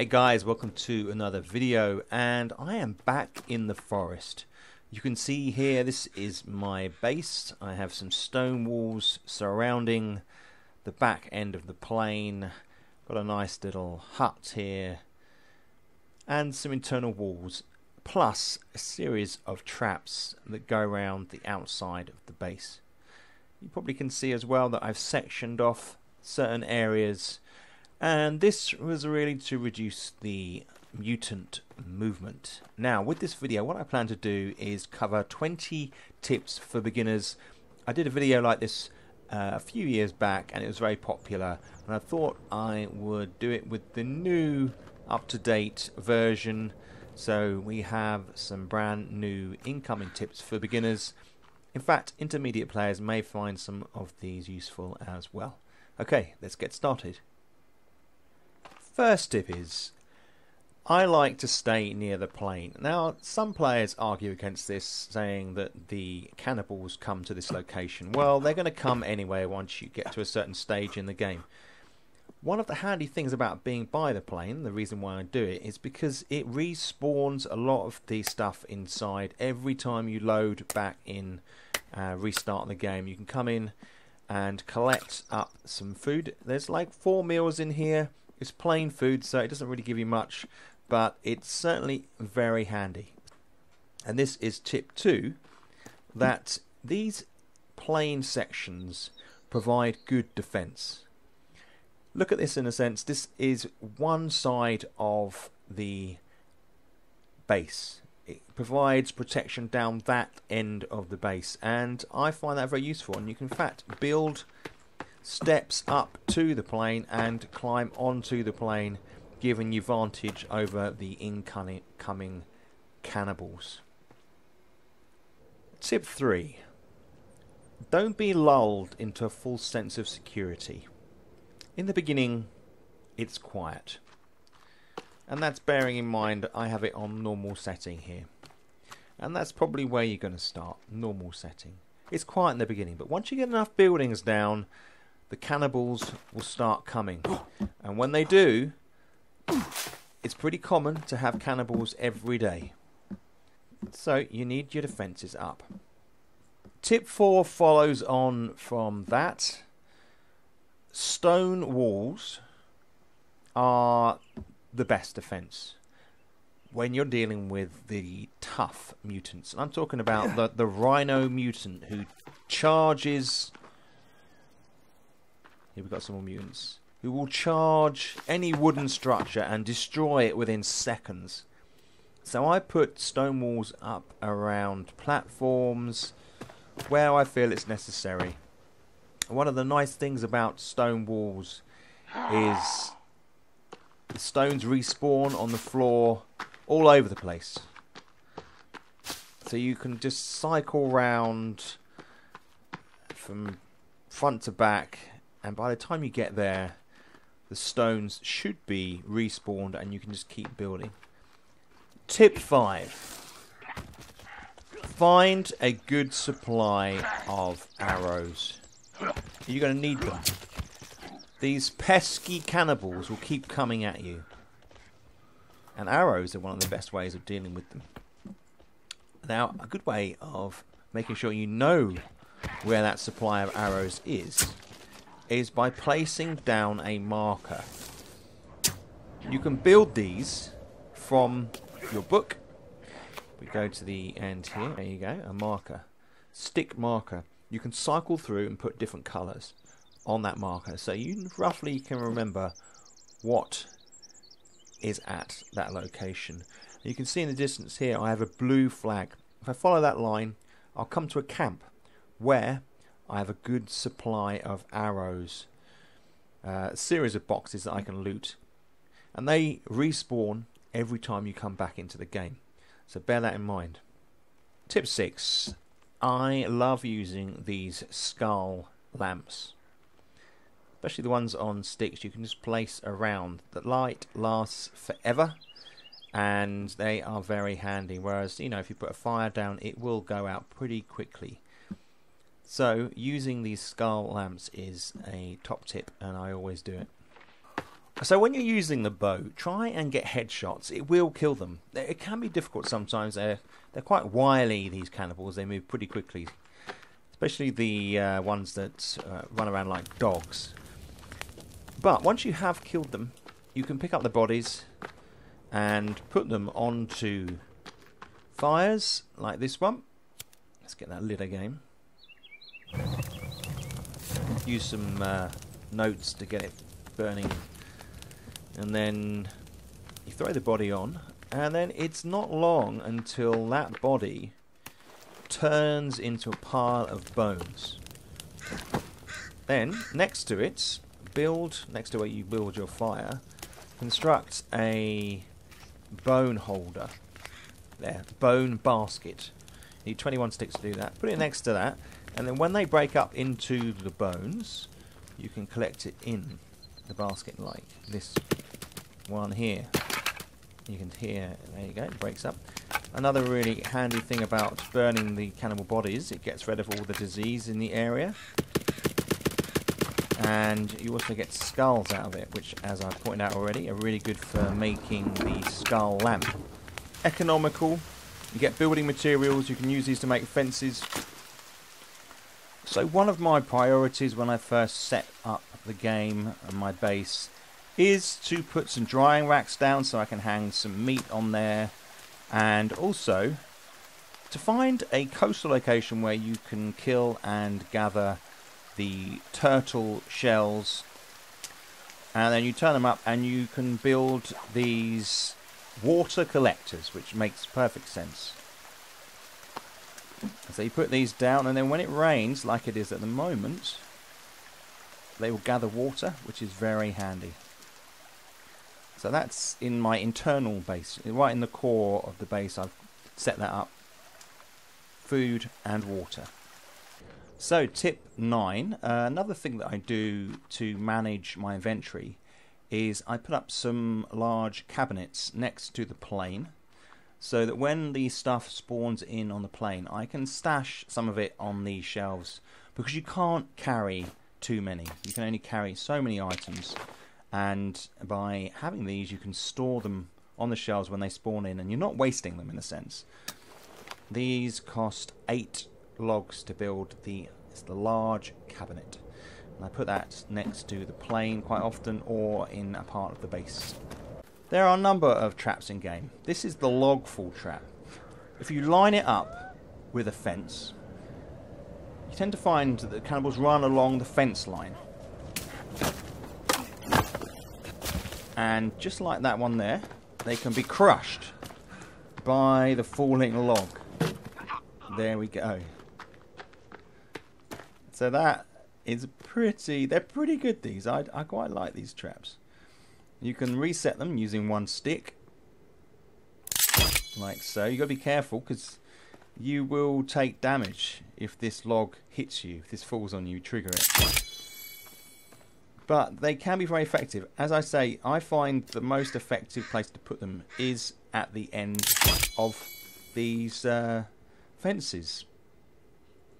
Hey guys, welcome to another video and I am back in the forest. You can see here this is my base. I have some stone walls surrounding the back end of the plane. Got a nice little hut here and some internal walls plus a series of traps that go around the outside of the base. You probably can see as well that I've sectioned off certain areas and this was really to reduce the mutant movement. Now with this video what I plan to do is cover 20 tips for beginners. I did a video like this uh, a few years back and it was very popular and I thought I would do it with the new up-to-date version so we have some brand new incoming tips for beginners. In fact intermediate players may find some of these useful as well. Okay let's get started. First tip is I like to stay near the plane. Now, some players argue against this, saying that the cannibals come to this location. Well, they're going to come anyway once you get to a certain stage in the game. One of the handy things about being by the plane, the reason why I do it, is because it respawns a lot of the stuff inside every time you load back in, uh, restart the game. You can come in and collect up some food. There's like four meals in here it's plain food, so it doesn't really give you much, but it's certainly very handy. And this is tip two, that these plane sections provide good defense. Look at this in a sense. This is one side of the base. It provides protection down that end of the base, and I find that very useful. And you can, in fact, build steps up to the plane and climb onto the plane, giving you vantage over the incoming cannibals. Tip 3 Don't be lulled into a false sense of security. In the beginning, it's quiet. And that's bearing in mind I have it on normal setting here. And that's probably where you're going to start, normal setting. It's quiet in the beginning, but once you get enough buildings down the cannibals will start coming. And when they do, it's pretty common to have cannibals every day. So you need your defences up. Tip 4 follows on from that. Stone walls are the best defence when you're dealing with the tough mutants. I'm talking about the, the rhino mutant who charges here we've got some more mutants who will charge any wooden structure and destroy it within seconds. So I put stone walls up around platforms where I feel it's necessary. One of the nice things about stone walls is the stones respawn on the floor all over the place. So you can just cycle round from front to back and by the time you get there the stones should be respawned and you can just keep building. Tip 5 Find a good supply of arrows. You're going to need them. These pesky cannibals will keep coming at you. And arrows are one of the best ways of dealing with them. Now, a good way of making sure you know where that supply of arrows is is by placing down a marker. You can build these from your book. We go to the end here. There you go, a marker. Stick marker. You can cycle through and put different colours on that marker so you roughly can remember what is at that location. You can see in the distance here I have a blue flag. If I follow that line I'll come to a camp where I have a good supply of arrows. Uh, a series of boxes that I can loot. And they respawn every time you come back into the game. So bear that in mind. Tip 6. I love using these skull lamps. Especially the ones on sticks you can just place around. The light lasts forever and they are very handy. Whereas, you know, if you put a fire down, it will go out pretty quickly. So using these skull lamps is a top tip and I always do it. So when you're using the bow, try and get headshots. It will kill them. It can be difficult sometimes. They're they're quite wily. These cannibals. They move pretty quickly, especially the uh, ones that uh, run around like dogs. But once you have killed them, you can pick up the bodies and put them onto fires like this one. Let's get that lid again. Use some uh, notes to get it burning. And then you throw the body on and then it's not long until that body turns into a pile of bones. Then next to it build next to where you build your fire construct a bone holder. There bone basket. You need 21 sticks to do that. Put it next to that and then when they break up into the bones you can collect it in the basket like this one here. You can hear, there you go, it breaks up. Another really handy thing about burning the cannibal bodies, it gets rid of all the disease in the area. And you also get skulls out of it, which, as I pointed out already, are really good for making the skull lamp. Economical, you get building materials, you can use these to make fences. So one of my priorities when I first set up the game and my base is to put some drying racks down so I can hang some meat on there and also to find a coastal location where you can kill and gather the turtle shells. And then you turn them up and you can build these water collectors which makes perfect sense so you put these down and then when it rains like it is at the moment they will gather water which is very handy so that's in my internal base, right in the core of the base. I've set that up. Food and water. So tip nine, uh, another thing that I do to manage my inventory is I put up some large cabinets next to the plane so that when the stuff spawns in on the plane I can stash some of it on these shelves because you can't carry too many. You can only carry so many items and by having these you can store them on the shelves when they spawn in and you're not wasting them in a sense. These cost 8 logs to build the, it's the large cabinet. And I put that next to the plane quite often or in a part of the base. There are a number of traps in game. This is the log fall trap. If you line it up with a fence, you tend to find that the cannibals run along the fence line. And just like that one there they can be crushed by the falling log. There we go. So that is pretty they're pretty good these. I, I quite like these traps you can reset them using one stick like so You've got to be careful because you will take damage if this log hits you if this falls on you trigger it but they can be very effective. As I say, I find the most effective place to put them is at the end of these uh, fences.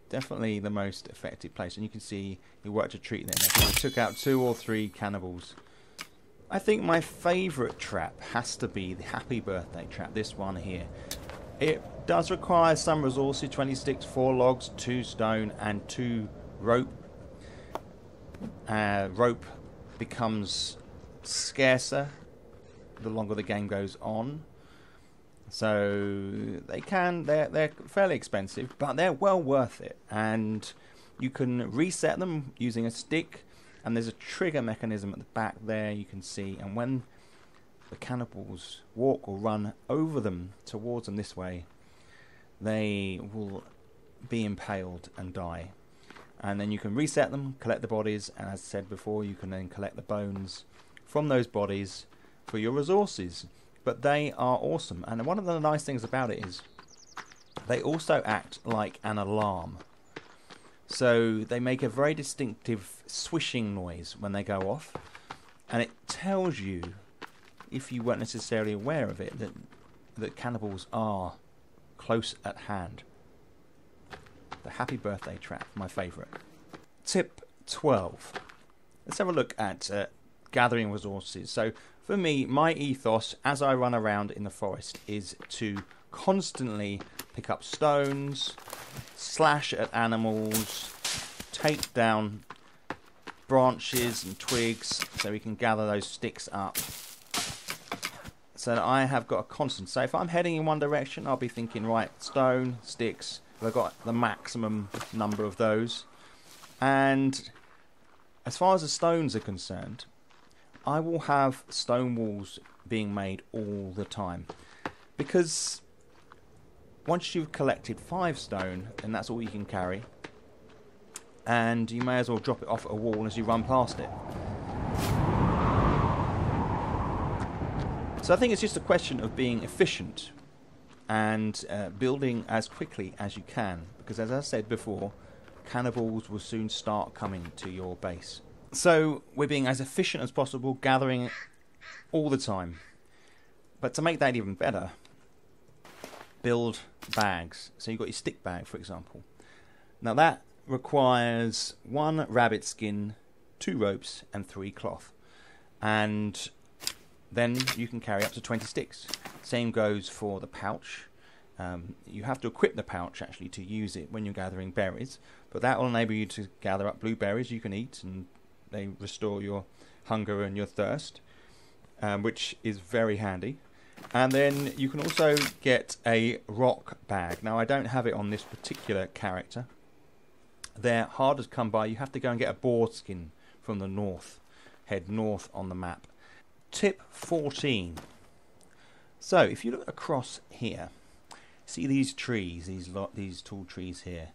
Definitely the most effective place, and you can see it worked a treat there. I took out two or three cannibals. I think my favourite trap has to be the Happy Birthday trap, this one here. It does require some resources, 20 sticks, 4 logs, 2 stone and 2 rope uh, rope becomes scarcer the longer the game goes on. So they can they're they're fairly expensive, but they're well worth it. And you can reset them using a stick, and there's a trigger mechanism at the back there you can see. And when the cannibals walk or run over them towards them this way, they will be impaled and die and then you can reset them, collect the bodies, and as said before, you can then collect the bones from those bodies for your resources. But they are awesome, and one of the nice things about it is they also act like an alarm. So they make a very distinctive swishing noise when they go off, and it tells you, if you weren't necessarily aware of it, that that cannibals are close at hand. The Happy Birthday Trap, my favourite. Tip 12. Let's have a look at uh, gathering resources. So for me, my ethos as I run around in the forest is to constantly pick up stones, slash at animals, take down branches and twigs so we can gather those sticks up. So that I have got a constant. So if I'm heading in one direction, I'll be thinking, right, stone, sticks. I've got the maximum number of those. And as far as the stones are concerned, I will have stone walls being made all the time. Because once you've collected five stone, and that's all you can carry, and you may as well drop it off at a wall as you run past it. So I think it's just a question of being efficient and uh, building as quickly as you can, because as I said before, cannibals will soon start coming to your base. So we're being as efficient as possible, gathering all the time. But to make that even better, build bags. So you've got your stick bag, for example. Now that requires one rabbit skin, two ropes, and three cloth. And then you can carry up to 20 sticks. Same goes for the pouch. Um, you have to equip the pouch actually to use it when you're gathering berries, but that will enable you to gather up blueberries you can eat and they restore your hunger and your thirst, um, which is very handy. And then you can also get a rock bag. Now, I don't have it on this particular character. They're hard to come by. You have to go and get a boar skin from the north. Head north on the map. Tip 14. So, if you look across here, see these trees, these these tall trees here.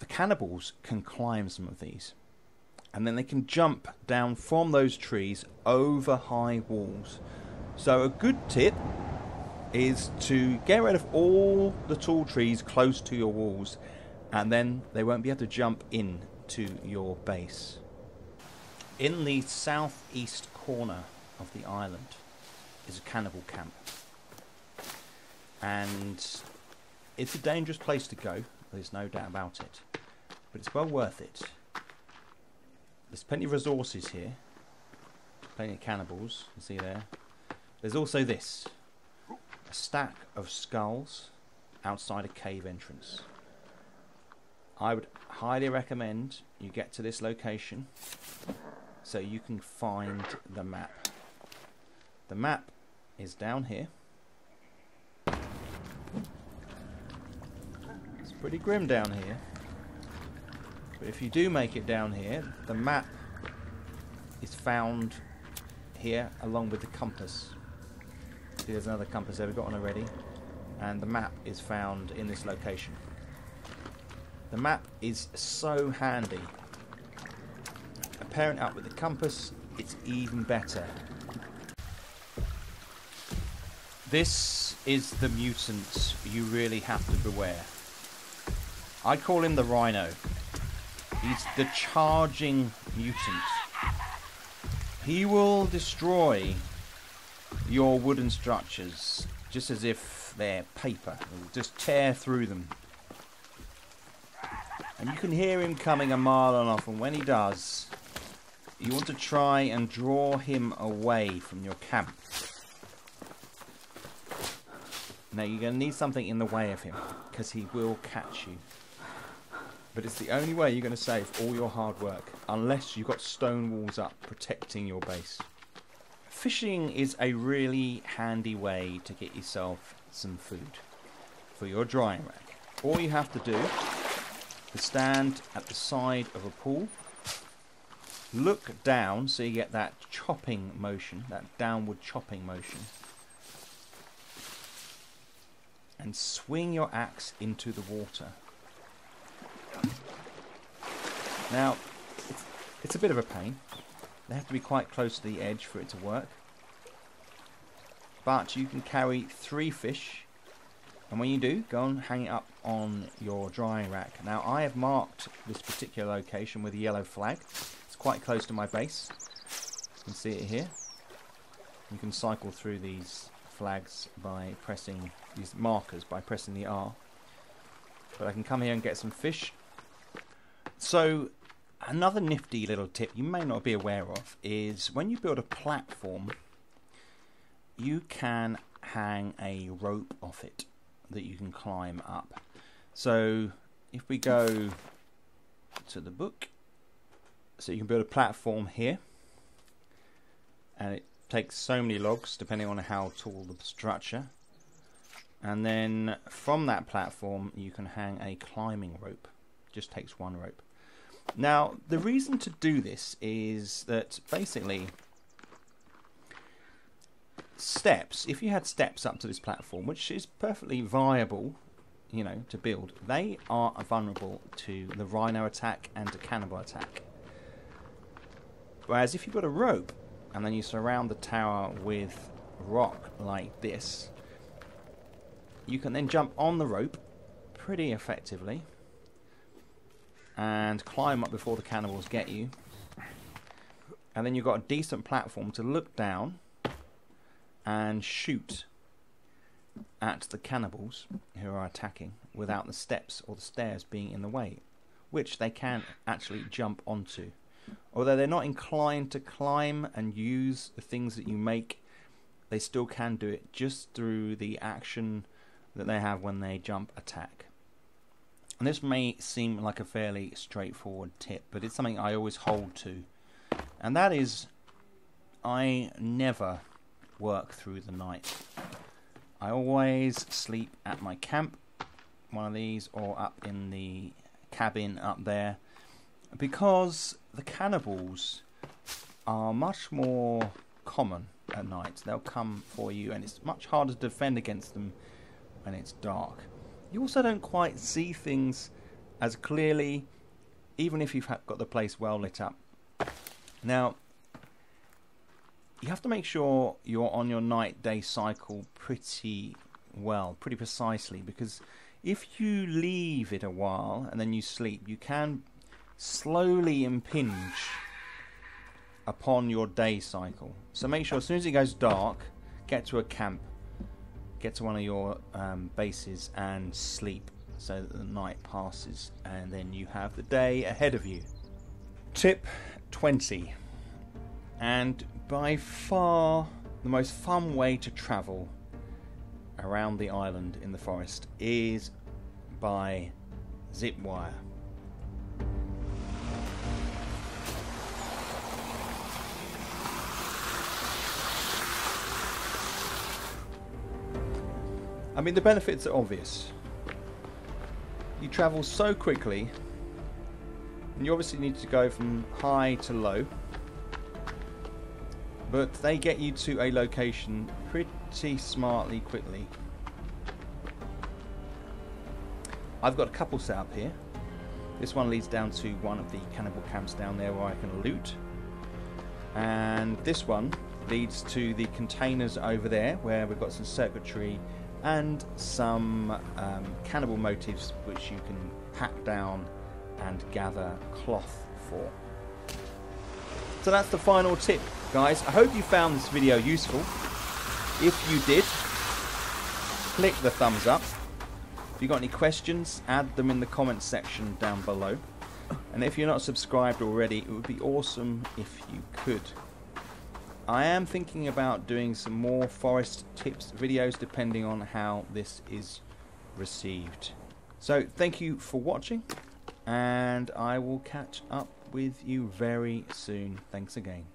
The cannibals can climb some of these, and then they can jump down from those trees over high walls. So a good tip is to get rid of all the tall trees close to your walls and then they won't be able to jump in to your base. In the southeast corner of the island is a cannibal camp. And it's a dangerous place to go, there's no doubt about it. But it's well worth it. There's plenty of resources here. Plenty of cannibals, you see there. There's also this a stack of skulls outside a cave entrance. I would highly recommend you get to this location so you can find the map. The map is down here. It's pretty grim down here. But if you do make it down here, the map is found here along with the compass. See there's another compass there we've got on already. And the map is found in this location. The map is so handy. Pairing up with the compass, it's even better. This is the mutant you really have to beware. I call him the Rhino. He's the charging mutant. He will destroy your wooden structures just as if they're paper. He'll just tear through them. And you can hear him coming a mile and off, and when he does, you want to try and draw him away from your camp. Now you're going to need something in the way of him, because he will catch you. But it's the only way you're going to save all your hard work, unless you've got stone walls up protecting your base. Fishing is a really handy way to get yourself some food for your drying rack. All you have to do is stand at the side of a pool, look down so you get that chopping motion, that downward chopping motion, and swing your axe into the water. Now, it's, it's a bit of a pain they have to be quite close to the edge for it to work. But you can carry three fish. And when you do, go and hang it up on your drying rack. Now I have marked this particular location with a yellow flag. It's quite close to my base. You can see it here. You can cycle through these flags by pressing these markers by pressing the R. But I can come here and get some fish. So another nifty little tip you may not be aware of is when you build a platform, you can hang a rope off it that you can climb up. So if we go to the book, so you can build a platform here, and it takes so many logs depending on how tall the structure. And then from that platform, you can hang a climbing rope. Just takes one rope. Now, the reason to do this is that basically steps, if you had steps up to this platform, which is perfectly viable, you know, to build, they are vulnerable to the rhino attack and to cannibal attack. Whereas if you've got a rope and then you surround the tower with rock like this, you can then jump on the rope pretty effectively and climb up before the cannibals get you. And then you've got a decent platform to look down and shoot at the cannibals who are attacking without the steps or the stairs being in the way, which they can actually jump onto. Although they're not inclined to climb and use the things that you make, they still can do it just through the action that they have when they jump attack. And this may seem like a fairly straightforward tip, but it's something I always hold to. And that is, I never work through the night. I always sleep at my camp, one of these, or up in the cabin up there, because the cannibals are much more common at night. They'll come for you, and it's much harder to defend against them when it's dark. You also don't quite see things as clearly, even if you've got the place well lit up. Now, you have to make sure you're on your night day cycle pretty well, pretty precisely, because if you leave it a while and then you sleep, you can slowly impinge upon your day cycle. So make sure as soon as it goes dark, get to a camp get to one of your um, bases and sleep so that the night passes and then you have the day ahead of you. Tip 20. And by far the most fun way to travel around the island in the forest is by zip wire. I mean, the benefits are obvious. You travel so quickly, and you obviously need to go from high to low, but they get you to a location pretty smartly quickly. I've got a couple set up here. This one leads down to one of the cannibal camps down there where I can loot. And this one leads to the containers over there where we've got some circuitry and some um, cannibal motifs which you can hack down and gather cloth for. So that's the final tip, guys. I hope you found this video useful. If you did, click the thumbs up. If you've got any questions, add them in the comments section down below. And if you're not subscribed already, it would be awesome if you could. I am thinking about doing some more forest tips videos depending on how this is received. So thank you for watching and I will catch up with you very soon. Thanks again.